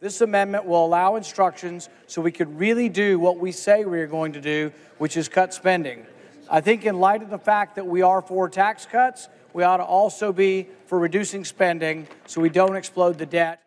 This amendment will allow instructions so we could really do what we say we are going to do, which is cut spending. I think in light of the fact that we are for tax cuts, we ought to also be for reducing spending so we don't explode the debt.